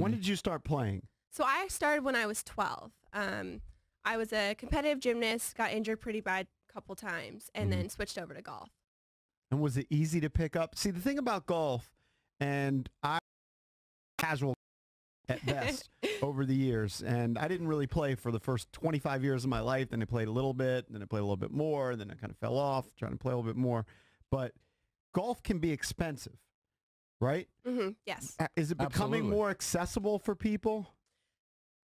When did you start playing? So I started when I was 12. Um, I was a competitive gymnast, got injured pretty bad a couple times, and Mhm. then switched over to golf. And was it easy to pick up? See, the thing about golf, and I casual at best over the years, and I didn't really play for the first 25 years of my life. Then I played a little bit, then I played a little bit more, then I kind of fell off trying to play a little bit more. But golf can be expensive, right? hmm Yes, Is it becoming Absolutely. more accessible for people?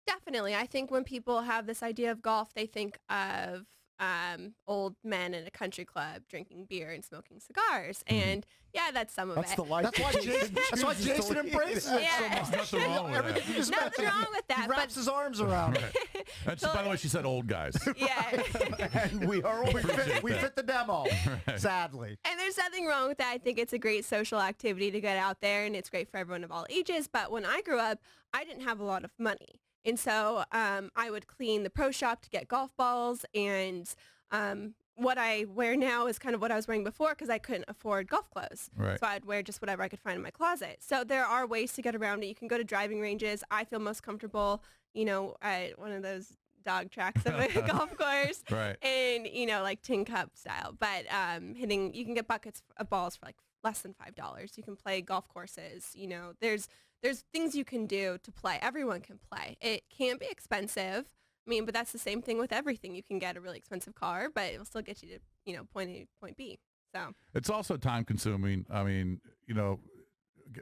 definitely. I think when people have this idea of golf, they think of um, old men in a country club drinking beer and smoking cigars. And yeah, that's some of That's it. the life. That's why Jason, that's why Jason embraces it Yeah. so much. There's nothing wrong with Everything that. you just Nothing wrong with that, He but- wraps his arms around it. That's, So- by the way, she said old guys. yeah. and we are all We fit, we fit the demo, Right. sadly. And there's nothing wrong with that. I think it's a great social activity to get out there and it's great for everyone of all ages. But when I grew up, I didn't have a lot of money. And so um, I would clean the pro shop to get golf balls. And um, what I wear now is kind of what I was wearing before because I couldn't afford golf clothes. Right. So I'd wear just whatever I could find in my closet. So there are ways to get around it. You can go to driving ranges. I feel most comfortable, you know, at one of those dog tracks of a golf course Right. and you know like tin cup style but um hitting you can get buckets of balls for like less than five dollars you can play golf courses you know there's there's things you can do to play. Everyone can play. It can be expensive. I mean but that's the same thing with everything. You can get a really expensive car but it'll still get you to you know point a point b. So It's also time consuming. I mean, you know,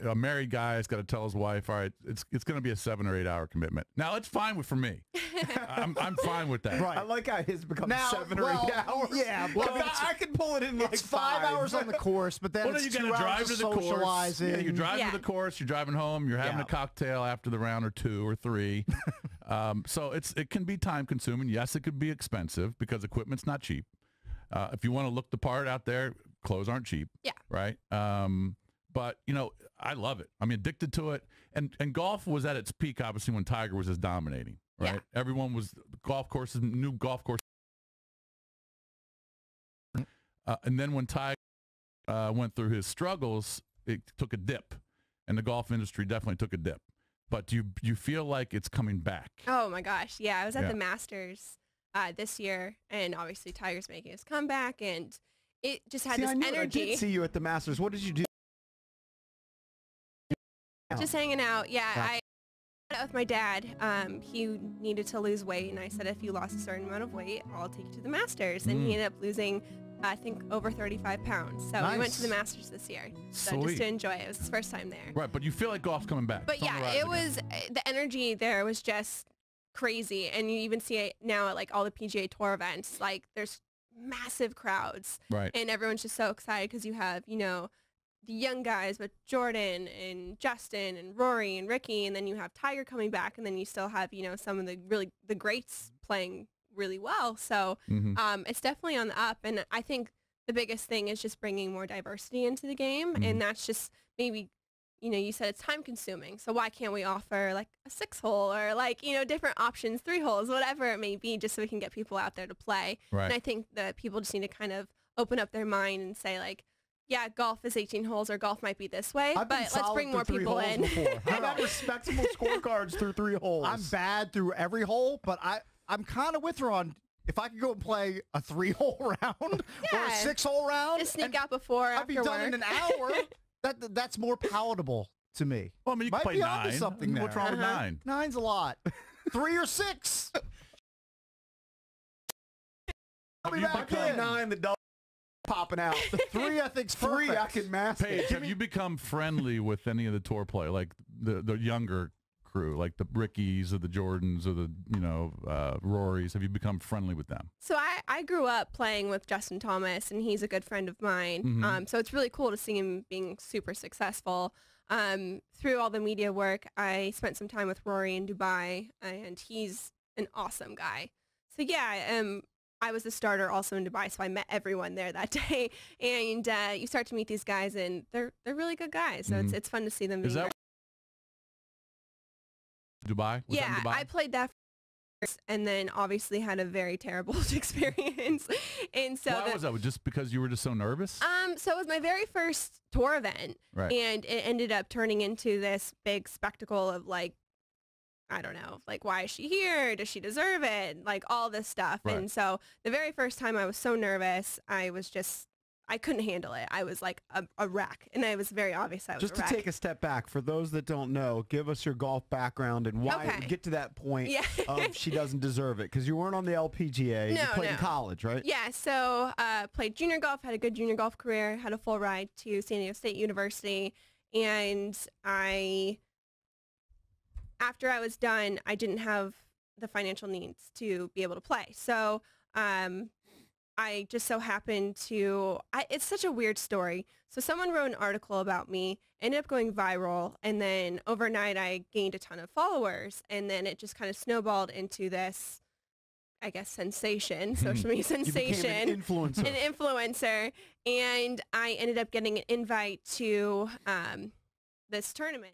a married guy has got to tell his wife, all right, it's it's going to be a seven or eight hour commitment. Now, it's fine with for me. I'm, I'm fine with that. Right. I like how his becomes Now, seven well, or eight hours. yeah, well, but it's- I, can pull it in like It's five, hours on the course, but then Well, it's you two got to hours drive to the course. Yeah, you drive Yeah. to the course. You're driving home. You're having Yeah. a cocktail after the round or two or three. um, so it's it can be time consuming. Yes, it could be expensive because equipment's not cheap. Uh, if you want to look the part out there, clothes aren't cheap. Yeah. Right. Um, but you know, I love it. I'm addicted to it. And and golf was at its peak, obviously, when Tiger was just dominating. Right. Yeah. Everyone was golf courses, new golf course. Uh, and then when Tiger uh, went through his struggles, it took a dip, and the golf industry definitely took a dip. But do you you feel like it's coming back? oh my gosh yeah i was at Yeah. the masters uh, this year and obviously tiger's making his comeback and it just had See, this I, knew, I energy did see you at the Masters. What did you do? Just hanging out. Yeah, Yeah. I with my dad. Um, he needed to lose weight, and I said, if you lost a certain amount of weight, I'll take you to the Masters. And Mm. he ended up losing, I think, over 35 pounds. So we went to the Masters this year. So just to enjoy it. It was his first time there. Right, but you feel like golf's coming back. But yeah, it again. was uh, the energy there was just crazy, and you even see it now at like all the PGA Tour events. Like there's massive crowds, right. and everyone's just so excited because you have you know the young guys with Jordan and Justin and Rory and Rickie, and then you have Tiger coming back, and then you still have you know some of the really the greats playing really well. So Mhm. um, it's definitely on the up, and I think the biggest thing is just bringing more diversity into the game, Mhm. and that's just maybe you know you said it's time consuming, so why can't we offer like a six hole or like you know different options, three holes, whatever it may be, just so we can get people out there to play. Right. And I think that people just need to kind of open up their mind and say like, yeah, golf is 18 holes or golf might be this way, I've been but let's solid bring through more three people holes in. Before. I've had respectable scorecards through three holes. I'm bad through every hole, but I I'm kind of with her on if I could go and play a three hole round or a Yeah. six hole round. just sneak and out before I'd after be done work. in an hour. that that's more palatable to me. Well, I mean, you can play be onto nine. something What's there. wrong with Uh-huh. nine? Nine's a lot. Three or six. I'll be You back become in. nine, the double popping out. Three, I think's Three, I perfect. can master. Paige, have you become friendly with any of the tour play, like the the younger crew, like the Rickies or the Jordans or the you know uh, Rorys? Have you become friendly with them? So I, I grew up playing with Justin Thomas, and he's a good friend of mine. Mhm. Um, so it's really cool to see him being super successful. Um, through all the media work, I spent some time with Rory in Dubai, and he's an awesome guy. So yeah, um, I was a starter also in Dubai, so I met everyone there that day. And uh, you start to meet these guys, and they're they're really good guys. So it's Mhm. it's fun to see them. Is that Dubai? Was that yeah, Dubai? I played that and then obviously had a very terrible experience. And so Why the- was that? Just because you were just so nervous? um so it was my very first tour event right. and it ended up turning into this big spectacle of like I don't know, like why is she here? Does she deserve it? Like all this stuff. Right. And so the very first time I was so nervous, I was just I couldn't handle it. I was like a, a wreck, and I was very obvious I was Just to take a step back, for those that don't know, give us your golf background and why Okay. get to that point Yeah. of she doesn't deserve it because you weren't on the LPGA. you No, played in college, right? Yeah, so uh, played junior golf, had a good junior golf career, had a full ride to San Diego State University, and I, after I was done, I didn't have the financial needs to be able to play. So um, I just so happened to, I, it's such a weird story. So someone wrote an article about me, ended up going viral, and then overnight I gained a ton of followers, and then it just kind of snowballed into this, I guess, sensation, social media sensation an influencer. an influencer and I ended up getting an invite to um, this tournament